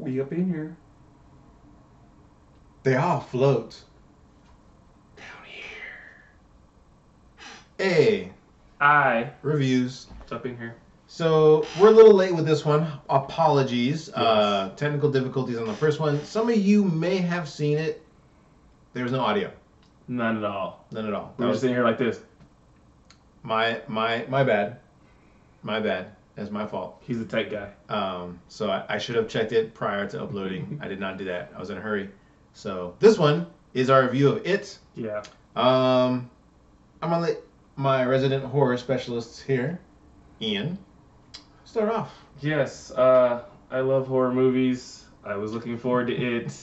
We up in here. They all float. Down here. Hey, I. reviews. It's up in here. So we're a little late with this one. Apologies. Uh, technical difficulties on the first one. Some of you may have seen it. There was no audio. None at all. None at all. We That were was just sitting here like this. my my my bad. My bad. That's my fault. He's a tech guy. Um, so I, I should have checked it prior to uploading. I did not do that. I was in a hurry. So this one is our review of it. Yeah. Um, I'm gonna let my resident horror specialist here, Ian, start off. Yes. Uh, I love horror movies. I was looking forward to it.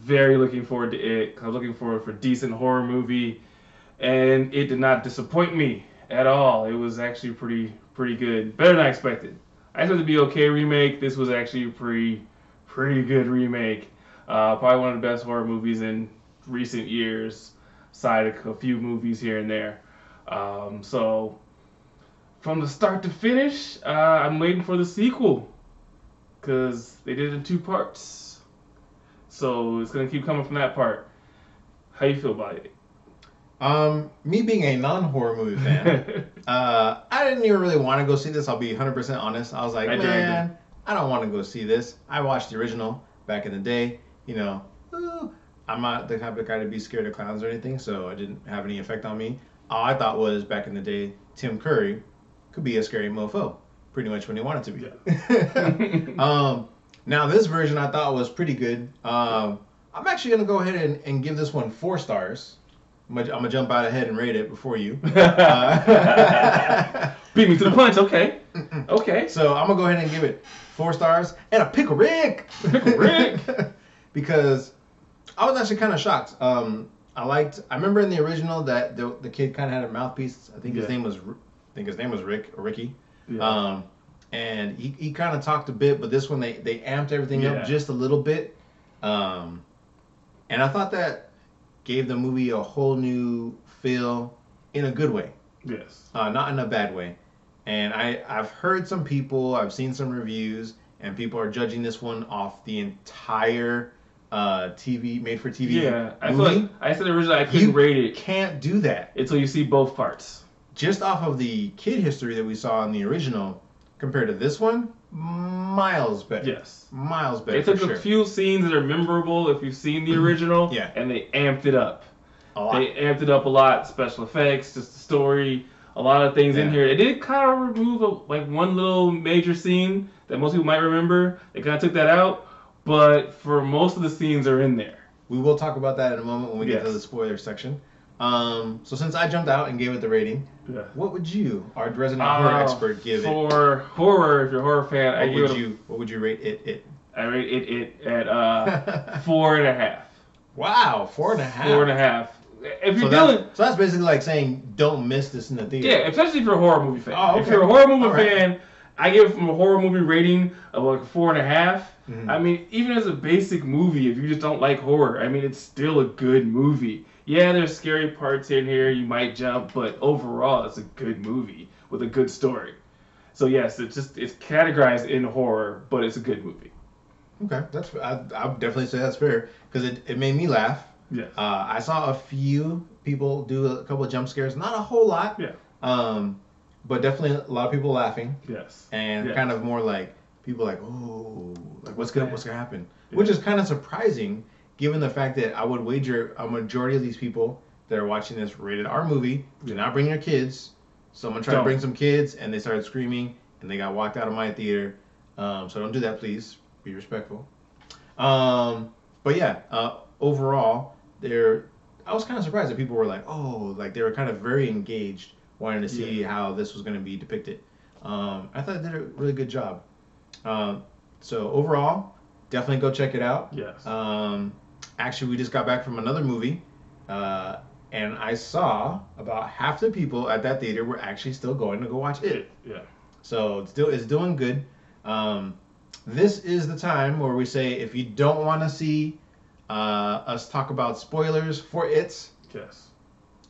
Very looking forward to it. I was looking forward for a decent horror movie, and it did not disappoint me at all. It was actually pretty pretty good. Better than I expected. I expected to be okay remake. This was actually a pretty pretty good remake. Uh, probably one of the best horror movies in recent years, aside a few movies here and there. Um, so from the start to finish, uh, I'm waiting for the sequel because they did it in two parts. So it's gonna keep coming from that part. How you feel about it? Um, me being a non-horror movie fan, uh, I didn't even really want to go see this. I'll be 100% honest. I was like, I man, I don't want to go see this. I watched the original back in the day. You know, ooh, I'm not the type of guy to be scared of clowns or anything, so it didn't have any effect on me. All I thought was back in the day, Tim Curry could be a scary mofo, pretty much when he wanted to be. um, now this version I thought was pretty good. Um, I'm actually gonna go ahead and, and give this one four stars. I'm gonna, I'm gonna jump out ahead and rate it before you. Uh, Beat me to the punch. Okay. Okay. so I'm gonna go ahead and give it four stars and a pickle Rick. Pickle Rick. because I was actually kind of shocked. Um, I liked. I remember in the original that the, the kid kind of had a mouthpiece. I think his name was. I think his name was Rick or Ricky. Yeah. Um, and he, he kind of talked a bit, but this one they, they amped everything Yeah. up just a little bit. Um, and I thought that gave the movie a whole new feel in a good way, yes. uh, not in a bad way. And I, I've heard some people, I've seen some reviews, and people are judging this one off the entire uh, TV, made for TV Yeah. I feel like I said originally I couldn't You rate it Can't do that. until you see both parts. just off of the kid history that we saw in the original compared to this one, miles better. Yes. Miles better They took sure. a few scenes that are memorable if you've seen the mm-hmm. original, Yeah. and they amped it up. a lot. They amped it up a lot. Special effects, just the story, a lot of things in here. It did kind of remove a, like one little major scene that most people might remember. They kind of took that out, but for most of the scenes are in there. We will talk about that in a moment when we get to the spoiler section. Um, so since I jumped out and gave it the rating, Yeah. what would you, our resident horror Uh, expert, give it? for horror, if you're a horror fan, I What give would you What would you rate it? It. I rate it, it at uh, four and a half. wow, four and a half. Four and a half. If So you're that's, dealing, so that's basically like saying don't miss this in the theater. Yeah, especially if you're a horror movie fan. Oh, okay. If you're a horror movie All right. fan, I give it from a horror movie rating of like four and a half. Mhm. I mean, even as a basic movie, if you just don't like horror, I mean, it's still a good movie. Yeah, there's scary parts in here, you might jump, but overall, it's a good movie with a good story. So yes, it's just it's categorized in horror, but it's a good movie. Okay, that's I I would definitely say that's fair because it, it made me laugh. Yes. Uh, I saw a few people do a couple of jump scares, not a whole lot. Yeah. Um, but definitely a lot of people laughing yes. and Yeah. kind of more like people like, oh, like what's gonna what's gonna happen, Yeah. which is kind of surprising given the fact that I would wager a majority of these people that are watching this rated R movie do not bring their kids. Someone tried to Don't. bring some kids and they started screaming and they got walked out of my theater. Um, so don't do that, please. Be respectful. Um, but yeah, uh, overall, they're. I was kind of surprised that people were like, oh, like they were kind of very engaged, wanting to see how this was going to be depicted. Um, I thought they did a really good job. Um, so overall, definitely go check it out. Yes. Um, actually, we just got back from another movie, uh, and I saw about half the people at that theater were actually still going to go watch it. yeah. So it's still it's doing good. Um, this is the time where we say if you don't want to see uh, us talk about spoilers for it, Yes.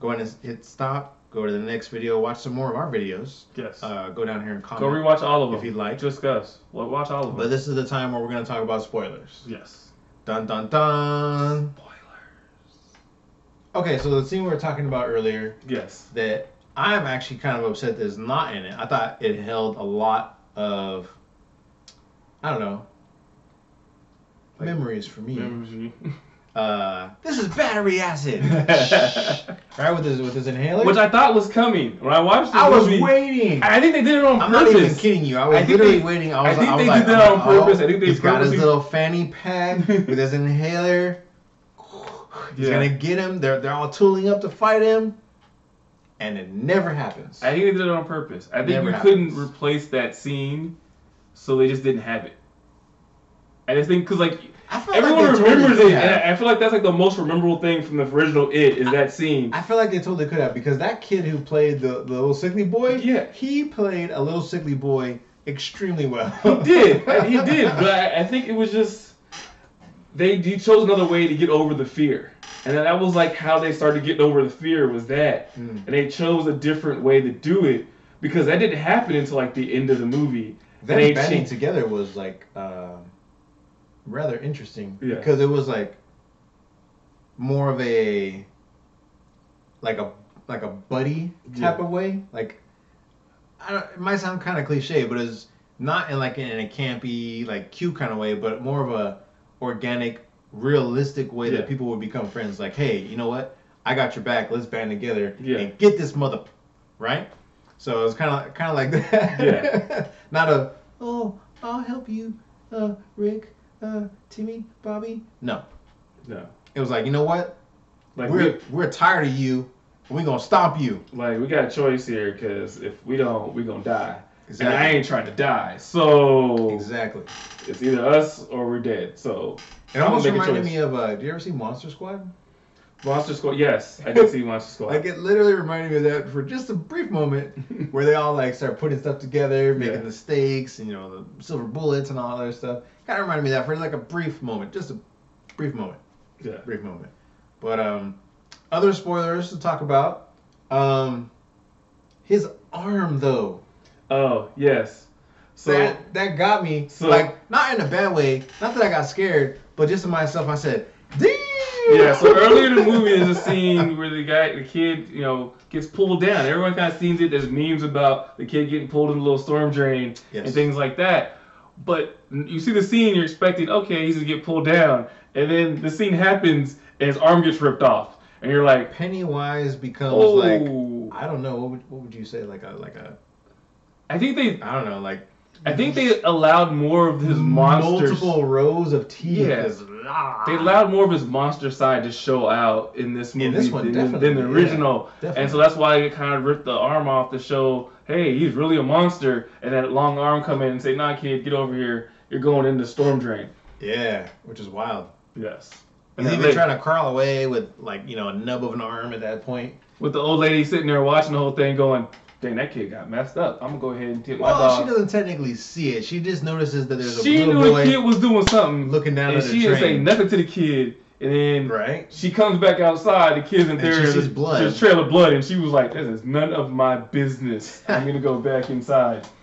go ahead and hit stop go to the next video, watch some more of our videos. Yes. Uh, go down here and comment. Go rewatch all of them if you'd like. Us. Watch all of them. But this is the time where we're gonna talk about spoilers. yes. Dun dun dun. Okay, so the scene we were talking about earlier Yes. that I'm actually kind of upset that is not in it. I thought it held a lot of, I don't know, Like- memories for me. Memories. Uh, this is battery acid, right? With his with his inhaler. Which I thought was coming when I watched the I was movie. waiting. I think they did it on purpose. I'm not even kidding you. I was I think literally they- waiting. I I think I was they like, did that on like, purpose. oh, I think they he's got his little fanny pack with his inhaler. He's Yeah. gonna get him. They're they're all tooling up to fight him, and it never happens. I think they did it on purpose. I think Never we happens. couldn't replace that scene, so they just didn't have it. I just think because like I feel everyone like remembers it. I I feel like that's like the most memorable thing from the original It is that scene. I feel like they totally could have because that kid who played the, the little sickly boy, Yeah. he played a little sickly boy extremely well. He did, and he did, but I, I think it was just they he chose another way to get over the fear, and that was like how they started getting over the fear was that, Mm. and they chose a different way to do it because that didn't happen until like the end of the movie. Them They banding together was like um, rather interesting Yeah. because it was like more of a like a like a buddy type Yeah. of way. Like I don't, it might sound kind of cliche, but it's not in like in a campy like cute kind of way, but more of a organic, realistic way Yeah. that people would become friends. Like, hey, you know what? I got your back. Let's band together Yeah. and get this mother, right? So it was kind of kind of like that. Yeah. Not a oh I'll help you, uh, Rick, uh, Timmy, Bobby. No, No, it was like you know what? like we're we, we're tired of you. and We gonna stop you. like we got a choice here because if we don't, we gonna die. And I ain't trying to die, so Exactly. it's either us or we're dead. So It almost reminded me of. Uh, do you ever see Monster Squad? Monster Squad, yes, I did see Monster Squad. Like it literally reminded me of that for just a brief moment, where they all like start putting stuff together, making Yeah. the stakes, and you know the silver bullets and all that other stuff. Kind of reminded me of that for like a brief moment, just a brief moment, yeah. brief moment. But um, other spoilers to talk about. Um, his arm though. Oh yes. So that that got me So- like not in a bad way. Not that I got scared, but just to myself, I said. Yeah. So earlier in the movie, there's a scene where the guy, the kid, you know, gets pulled down. Everyone kind of sees it. There's memes about the kid getting pulled in a little storm drain Yes. and things like that. But you see the scene, you're expecting, okay, he's gonna get pulled down, and then the scene happens and his arm gets ripped off, and you're like, Pennywise becomes oh. like I don't know what would, what would you say like a like a I think they, I don't know like I think they allowed more of his monster. multiple rows of teeth. Yeah. ah. They allowed more of his monster side to show out in this movie In this one, than, than the original. Definitely. And so that's why it kind of ripped the arm off to show, hey, he's really a monster. And that long arm come in and say, nah, kid, get over here. You're going into storm drain. yeah, which is wild. Yes. He's And even then trying to crawl away with like you know a nub of an arm at that point. with the old lady sitting there watching the whole thing, going, "Dang, that kid got messed up. I'm gonna go ahead and take my Well, she doesn't technically see it. She just notices that there's a She little knew boy the kid was doing something, looking down and at the she didn't say nothing to the kid. And then Right. she comes back outside. The kid's in And there. she blood. There's trail of blood, and she was like, "This is none of my business. I'm gonna go back inside."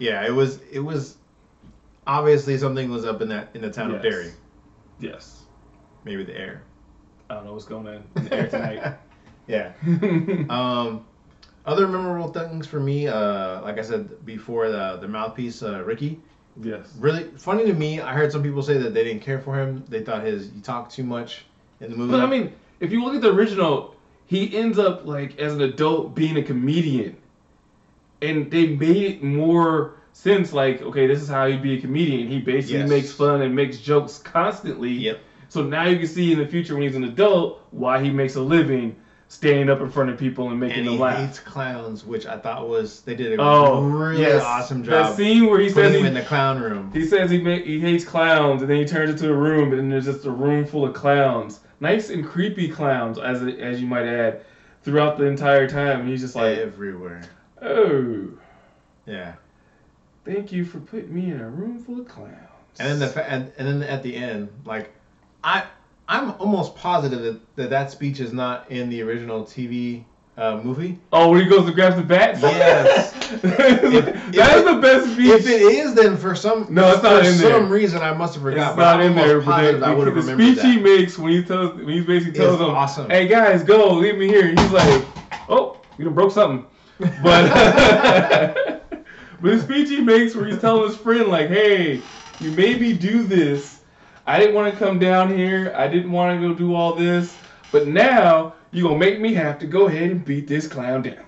Yeah, it was it was obviously something was up in that in the town of Yes. Derry. Yes. Maybe the air. I don't know what's going on in the air tonight. yeah. Um, other memorable things for me, uh, like I said before, the the mouthpiece, uh, Ricky. yes. Really funny to me. I heard some people say that they didn't care for him. They thought his he talked too much in the movie. But I mean, if you look at the original, he ends up like as an adult being a comedian, and they made it more sense. Like, okay, this is how he'd be a comedian. He basically Yes. makes fun and makes jokes constantly. Yep. So now you can see in the future when he's an adult why he makes a living standing up in front of people and making and them he laugh. hates clowns, which I thought was they did a oh, really yes. awesome That job. scene where he says him he, in the clown room. he says he ma- he hates clowns, and then he turns into a room, and then there's just a room full of clowns, nice and creepy clowns, as as you might add, throughout the entire time. And he's just like, everywhere. oh, Yeah. thank you for putting me in a room full of clowns. And then the fa- and, and then at the end, like I I'm almost positive that that, that speech is not in the original TV uh, movie. Oh, when he goes to grab the bat. Yes. that is the best speech. If it is, then for some No, it's not for in there. some reason I must have forgot. It's not in there, but they, I would have the remembered speech he makes when he tells when he basically tells them, awesome. "Hey guys, go, leave me here." He's like, "Oh, you done broke something," but but the speech he makes where he's telling his friend like, "Hey, you made me do this. I didn't want to come down here. I didn't want to go do all this, but now you're gonna make me have to go ahead and beat this clown down."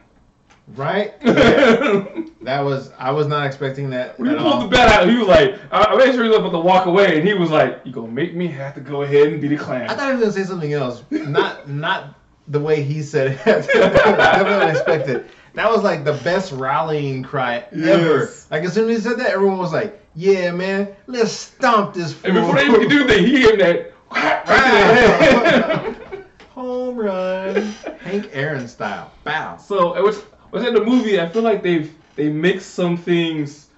Right? Yeah. that was I was not expecting that When he pulled all. the bat out, he was like, I made sure he was about to walk away, and he was like, "You gonna make me have to go ahead and beat the clown?" I thought he was gonna say something else. Not not the way he said it. Definitely unexpected. That was like the best rallying cry ever. Like as soon as he said that, everyone was like, "Yeah, man, let's stomp this fool." and before they even could do that, he him that right to. Home run, Hank Aaron style. Bow. so, uh, which was in the movie, I feel like they've they mixed some things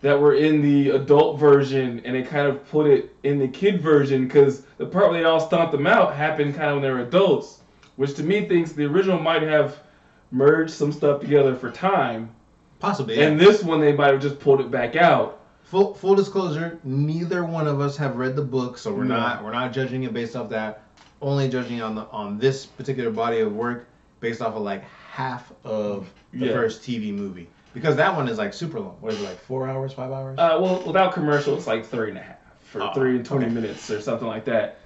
that were in the adult version, and they kind of put it in the kid version because the part where they all stomped them out happened kind of when they were adults, which to me thinks the original might have merged some stuff together for time. Possibly. Yeah. And this one, they might have just pulled it back out. Full full disclosure, neither one of us have read the book, so we're No. not we're not judging it based off that. Only judging on the on this particular body of work based off of like half of the Yeah. first TV movie. Because that one is like super long. What is it like four hours, five hours? Uh, well, without commercial, it's like three and a half, or Oh, three and twenty okay. minutes, or something like that.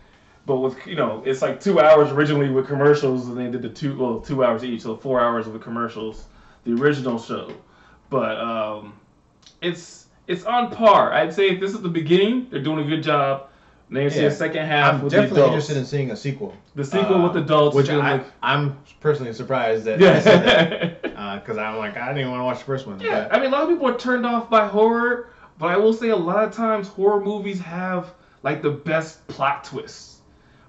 But with you know, it's like two hours originally with commercials, and they did the two well two hours each, so four hours with commercials, the original show. But um, it's it's on par. I'd say if this is the beginning, they're doing a good job. And then you see a second half I'm with definitely interested in seeing a sequel. the sequel with Uh, adults, which I, I'm personally surprised that I said that. yeah. because I'm like I didn't even want to watch the first one. Yeah, but- I mean, a lot of people are turned off by horror, but I will say a lot of times horror movies have like the best plot twists,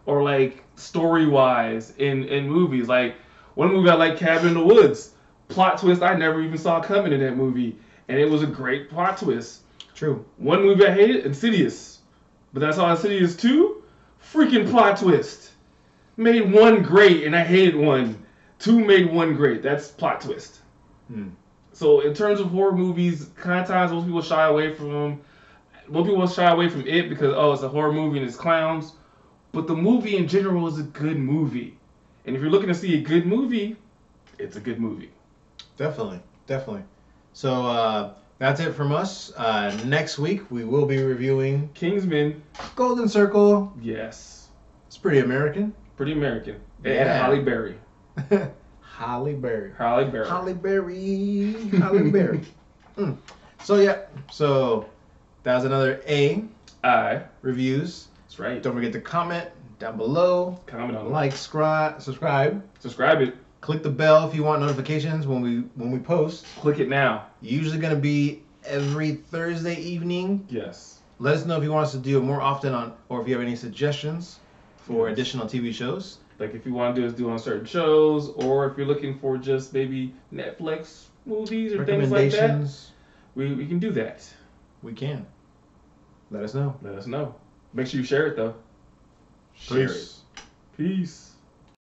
or like story wise in in movies. Like one movie I like, Cabin in the Woods, plot twist I never even saw coming in that movie, and it was a great plot twist. True. One movie I hated, Insidious, but that's all Insidious two, freaking plot twist. Made one great, and I hated one. Two made one great. That's plot twist. Hmm. So in terms of horror movies, kind of times most people shy away from them. Most people shy away from it because oh, it's a horror movie and it's clowns. But the movie in general is a good movie, and if you're looking to see a good movie, it's a good movie. Definitely, definitely. So uh, that's it from us. Uh, next week we will be reviewing Kingsman, Golden Circle. yes, It's pretty American. pretty American. And Yeah. Halle Berry, Halle Berry. Halle Berry. Halle Berry. Halle Berry. Mm. So yeah. So that was another A I. reviews. That's right. Don't forget to comment down below. comment on. Like, scri- subscribe. Subscribe it. Click the bell if you want notifications when we when we post. Click it now. Usually gonna be every Thursday evening. Yes. Let us know if you want us to do it more often on, or if you have any suggestions for Yes. additional TV shows. Like if you want to do us do on certain shows, or if you're looking for just maybe Netflix movies or things like that, we, we can do that. We can. Let us know. Let us know. Make sure you share it though. Share Peace. it. Peace.